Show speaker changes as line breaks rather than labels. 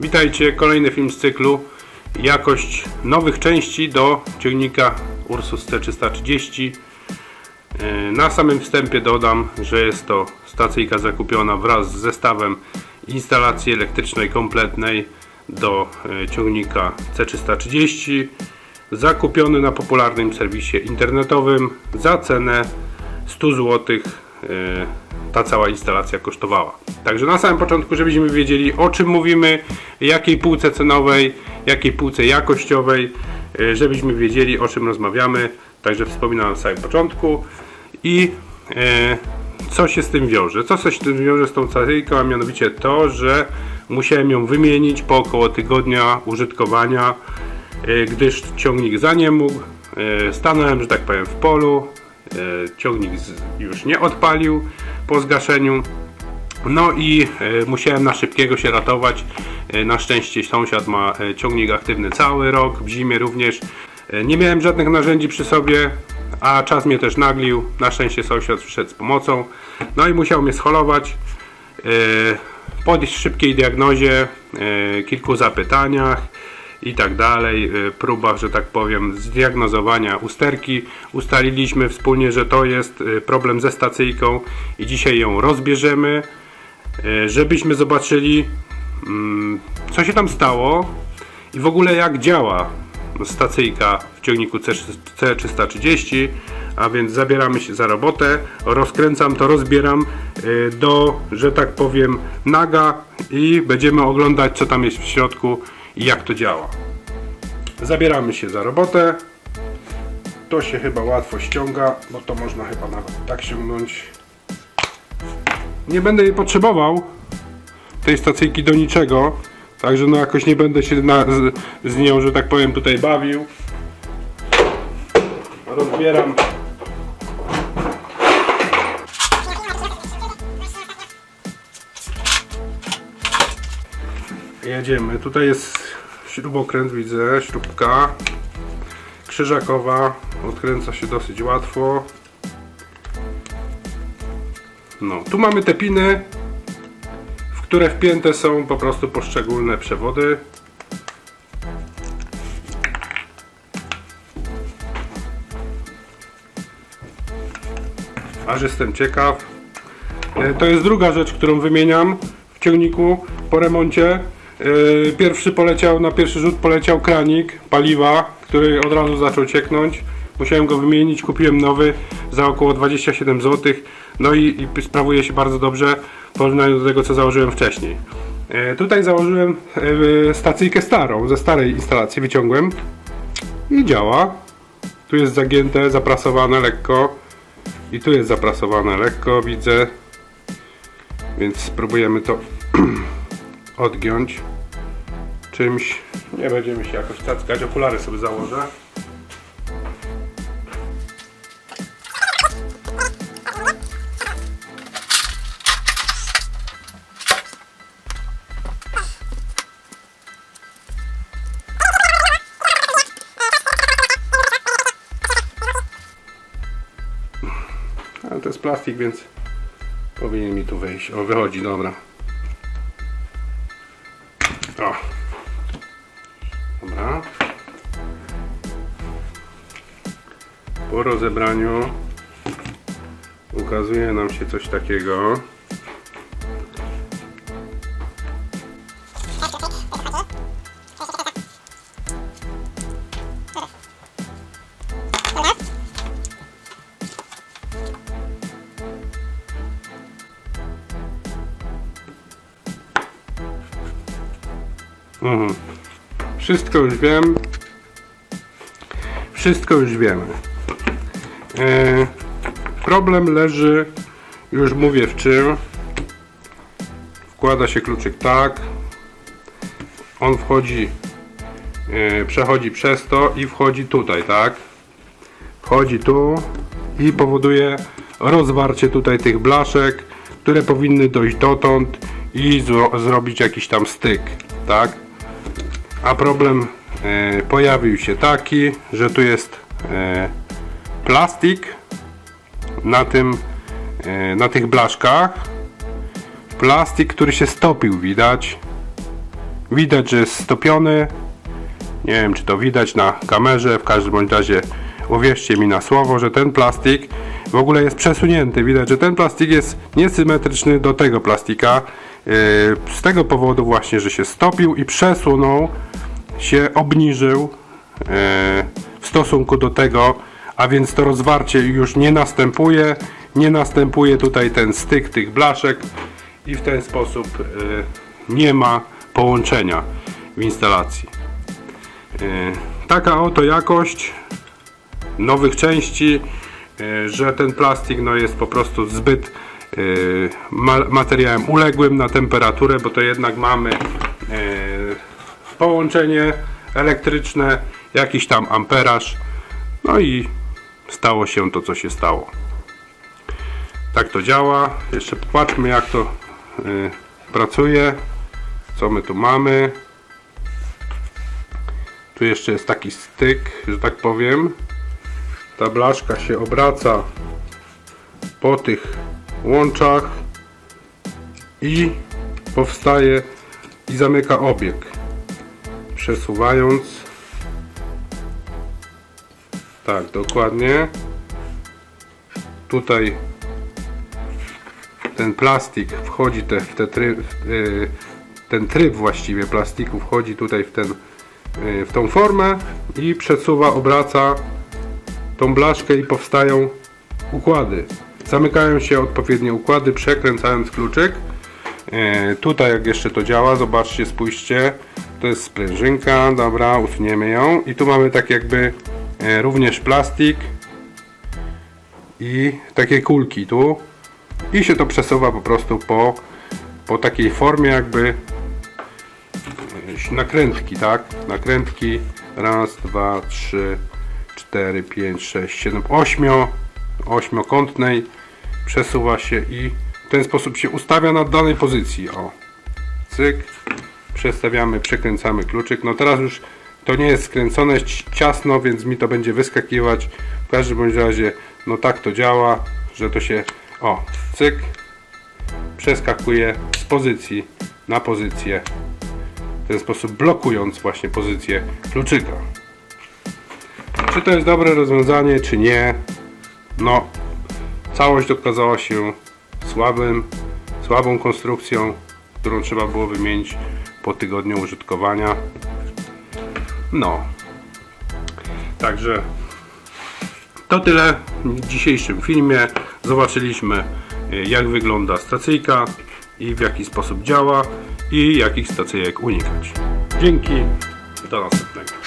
Witajcie, kolejny film z cyklu. Jakość nowych części do ciągnika Ursus C330 E, Na samym wstępie dodam, że jest to stacyjka zakupiona wraz z zestawem instalacji elektrycznej kompletnej do e, ciągnika C330 zakupiony na popularnym serwisie internetowym za cenę 100 zł ta cała instalacja kosztowała. Także na samym początku, żebyśmy wiedzieli o czym mówimy, jakiej półce cenowej, jakiej półce jakościowej, e, żebyśmy wiedzieli o czym rozmawiamy. Także wspominałem na samym początku i e, co się z tym wiąże. Co się z tym wiąże z tą stacyjką, a mianowicie to, że musiałem ją wymienić po około tygodnia użytkowania, e, gdyż ciągnik za nie mógł. Stanąłem, że tak powiem, w polu, ciągnik z, już nie odpalił po zgaszeniu. No i e, musiałem na szybkiego się ratować. E, na szczęście sąsiad ma e, ciągnik aktywny cały rok, w zimie również. E, nie miałem żadnych narzędzi przy sobie, a czas mnie też naglił. Na szczęście sąsiad przyszedł z pomocą. No i musiał mnie scholować. E, po szybkiej diagnozie, e, kilku zapytaniach i tak dalej, e, próbach, że tak powiem, zdiagnozowania usterki. Ustaliliśmy wspólnie, że to jest e, problem ze stacyjką i dzisiaj ją rozbierzemy, e, żebyśmy zobaczyli, mm, co się tam stało i w ogóle jak działa stacyjka w ciągniku C330, a więc zabieramy się za robotę, rozkręcam to, rozbieram do, że tak powiem, naga i będziemy oglądać co tam jest w środku i jak to działa. Zabieramy się za robotę. To się chyba łatwo ściąga, bo to można chyba nawet tak ściągnąć. Nie będę jej potrzebował, tej stacyjki do niczego, także no jakoś nie będę się na, z, z nią, że tak powiem, tutaj bawił. Rozbieram Jedziemy. Tutaj jest śrubokręt, widzę, śrubka krzyżakowa. Odkręca się dosyć łatwo. No, tu mamy te piny, w które wpięte są po prostu poszczególne przewody. Aż jestem ciekaw. E, To jest druga rzecz, którą wymieniam w ciągniku po remoncie. E, Pierwszy poleciał, na pierwszy rzut poleciał kranik paliwa, który od razu zaczął cieknąć. Musiałem go wymienić, kupiłem nowy za około 27 zł. No i, i sprawuje się bardzo dobrze w porównaniu do tego, co założyłem wcześniej. E, Tutaj założyłem e, stacyjkę starą, ze starej instalacji wyciągłem i działa. Tu jest zagięte, zaprasowane lekko. I tu jest zaprasowane lekko, widzę. Więc spróbujemy to odgiąć czymś. Nie będziemy się jakoś cackać. Okulary sobie założę. Ale to jest plastik, więc powinien mi tu wejść. O, wychodzi, dobra. Po rozebraniu ukazuje nam się coś takiego. Mhm. Wszystko już wiem. Wszystko już wiemy. E, problem leży, już mówię w czym. Wkłada się kluczyk tak. On wchodzi, e, przechodzi przez to i wchodzi tutaj, tak? Wchodzi tu i powoduje rozwarcie tutaj tych blaszek, które powinny dojść dotąd i zro zrobić jakiś tam styk, tak? A problem e, pojawił się taki, że tu jest plastik na tym e, na tych blaszkach plastik, który się stopił, widać widać, że jest stopiony. Nie wiem, czy to widać na kamerze, w każdym bądź razie uwierzcie mi na słowo, że ten plastik w ogóle jest przesunięty. Widać, że ten plastik jest niesymetryczny do tego plastika. Yy, Z tego powodu właśnie, że się stopił i przesunął, się obniżył yy, w stosunku do tego, a więc to rozwarcie już nie następuje. Nie następuje tutaj ten styk tych blaszek i w ten sposób yy, nie ma połączenia w instalacji. Yy, Taka oto jakość nowych części, e, że ten plastik no, jest po prostu zbyt e, ma- materiałem uległym na temperaturę, bo to jednak mamy e, połączenie elektryczne, jakiś tam amperaż, no i stało się to, co się stało. Tak to działa. Jeszcze popatrzmy, jak to pracuje. Co my tu mamy? Tu jeszcze jest taki styk, że tak powiem. Ta blaszka się obraca po tych łączach i powstaje i zamyka obieg. Przesuwając. Tak, dokładnie. Tutaj ten plastik wchodzi te, w te tryb, w, ten tryb właściwie plastiku wchodzi tutaj w ten y, w tą formę i przesuwa, obraca tą blaszkę i powstają układy. Zamykają się odpowiednie układy, przekręcając kluczyk. E, tutaj jak jeszcze to działa, zobaczcie, spójrzcie. To jest sprężynka, dobra, usuniemy ją. I tu mamy tak jakby również plastik i takie kulki tu. I się to przesuwa po prostu po, po takiej formie jakby e, nakrętki, tak? Nakrętki. Raz, dwa, trzy, 4, 5, 6, 7, 8 ośmiokątnej przesuwa się i w ten sposób się ustawia na danej pozycji. O, cyk, przestawiamy, przekręcamy kluczyk. No teraz już to nie jest skręcone ciasno, więc mi to będzie wyskakiwać. W każdym bądź razie, no tak to działa, że to się, o, cyk, przeskakuje z pozycji na pozycję. W ten sposób blokując właśnie pozycję kluczyka. Czy to jest dobre rozwiązanie, czy nie? No, całość okazała się słabym, słabą konstrukcją, którą trzeba było wymienić po tygodniu użytkowania. No, także to tyle w dzisiejszym filmie. Zobaczyliśmy jak wygląda stacyjka i w jaki sposób działa i jakich stacyjek unikać. Dzięki, do następnego.